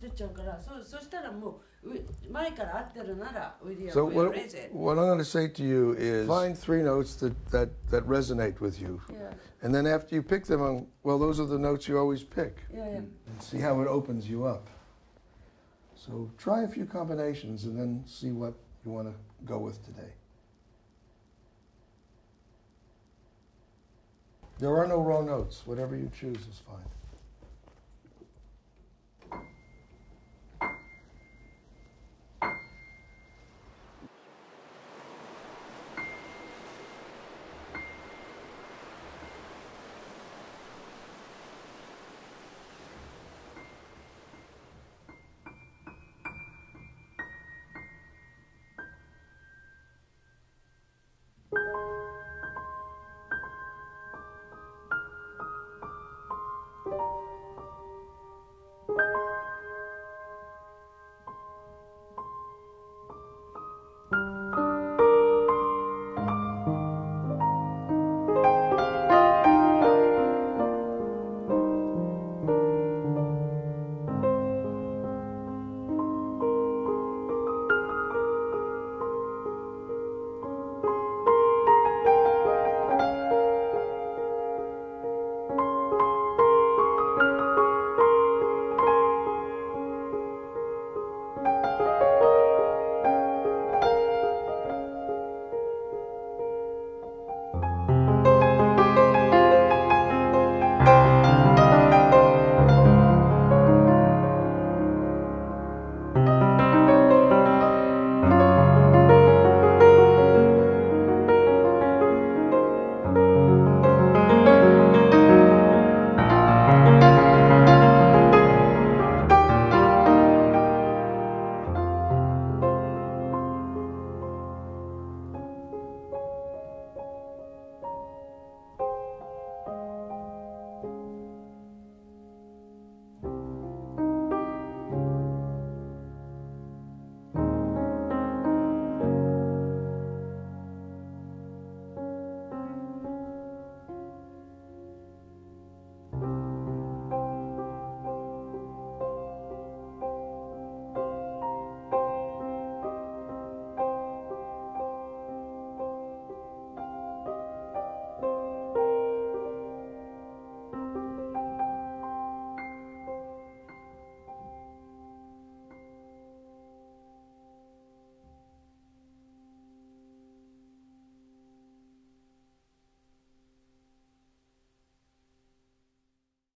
出ちゃうからそそしたらもうう前から合ってるならウィリア So what, I'm going to say to you is find three notes that, that, that resonate with you. And then after you pick them, um, well, those are the notes you always pick. Yeah, And see how it opens you up. So try a few combinations and then see what you want to go with today. There are no wrong notes. Whatever you choose is fine.